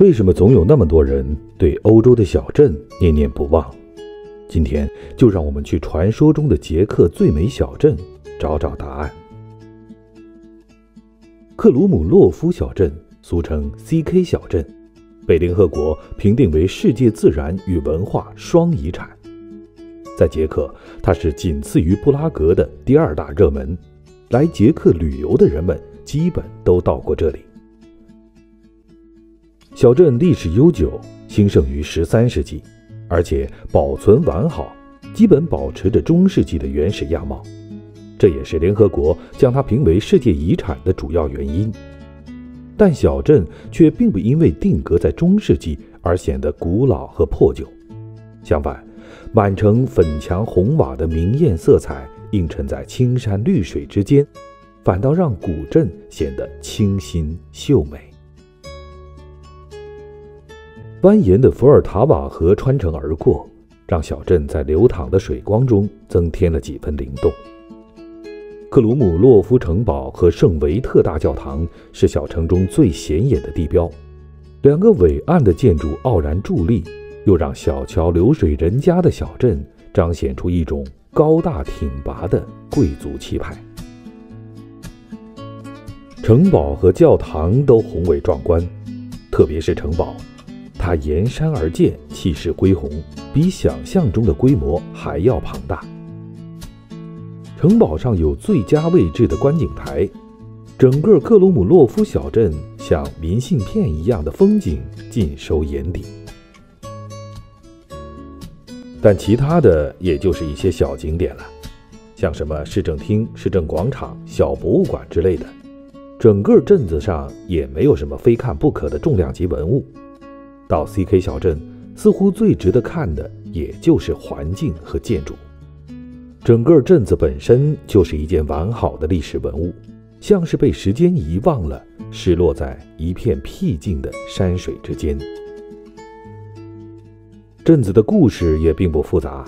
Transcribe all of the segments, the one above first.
为什么总有那么多人对欧洲的小镇念念不忘？今天就让我们去传说中的捷克最美小镇找找答案。克鲁姆洛夫小镇，俗称 CK 小镇，被联合国评定为世界自然与文化双遗产。在捷克，它是仅次于布拉格的第二大热门。来捷克旅游的人们基本都到过这里。小镇历史悠久，兴盛于十三世纪，而且保存完好，基本保持着中世纪的原始样貌。这也是联合国将它评为世界遗产的主要原因。但小镇却并不因为定格在中世纪而显得古老和破旧，相反，满城粉墙红瓦的明艳色彩映衬在青山绿水之间，反倒让古镇显得清新秀美。蜿蜒的伏尔塔瓦河穿城而过，让小镇在流淌的水光中增添了几分灵动。克鲁姆洛夫城堡和圣维特大教堂是小城中最显眼的地标，两个伟岸的建筑傲然伫立，又让小桥流水人家的小镇彰显出一种高大挺拔的贵族气派。城堡和教堂都宏伟壮观，特别是城堡。它沿山而建，气势恢宏，比想象中的规模还要庞大。城堡上有最佳位置的观景台，整个克鲁姆洛夫小镇像明信片一样的风景尽收眼底。但其他的也就是一些小景点了，像什么市政厅、市政广场、小博物馆之类的。整个镇子上也没有什么非看不可的重量级文物。到 CK 小镇，似乎最值得看的也就是环境和建筑。整个镇子本身就是一件完好的历史文物，像是被时间遗忘了，失落在一片僻静的山水之间。镇子的故事也并不复杂，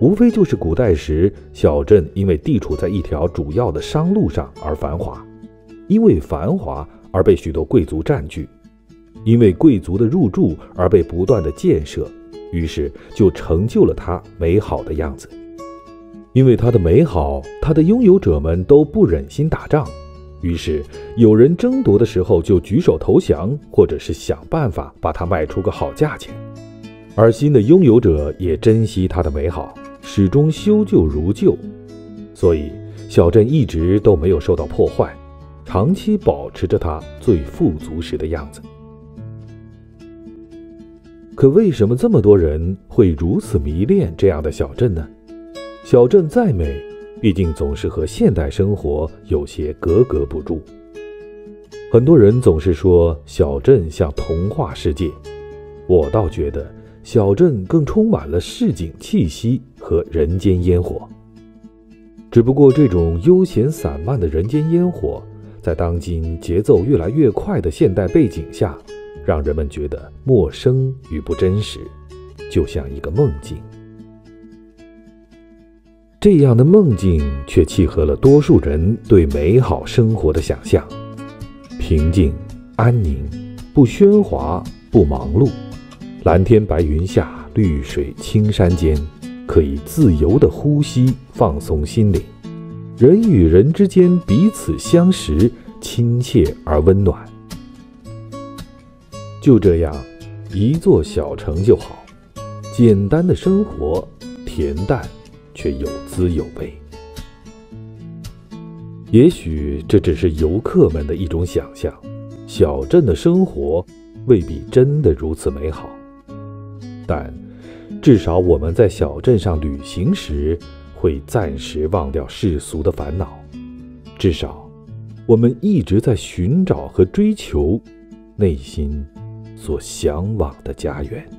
无非就是古代时小镇因为地处在一条主要的商路上而繁华，因为繁华而被许多贵族占据。因为贵族的入住而被不断的建设，于是就成就了它美好的样子。因为它的美好，它的拥有者们都不忍心打仗，于是有人争夺的时候就举手投降，或者是想办法把它卖出个好价钱。而新的拥有者也珍惜它的美好，始终修旧如旧，所以小镇一直都没有受到破坏，长期保持着它最富足时的样子。可为什么这么多人会如此迷恋这样的小镇呢？小镇再美，毕竟总是和现代生活有些格格不入。很多人总是说小镇像童话世界，我倒觉得小镇更充满了市井气息和人间烟火。只不过这种悠闲散漫的人间烟火，在当今节奏越来越快的现代背景下。让人们觉得陌生与不真实，就像一个梦境。这样的梦境却契合了多数人对美好生活的想象：平静、安宁，不喧哗，不忙碌，蓝天白云下，绿水青山间，可以自由的呼吸，放松心灵。人与人之间彼此相识，亲切而温暖。就这样，一座小城就好，简单的生活，恬淡却有滋有味。也许这只是游客们的一种想象，小镇的生活未必真的如此美好。但至少我们在小镇上旅行时，会暂时忘掉世俗的烦恼。至少，我们一直在寻找和追求内心。所向往的家园。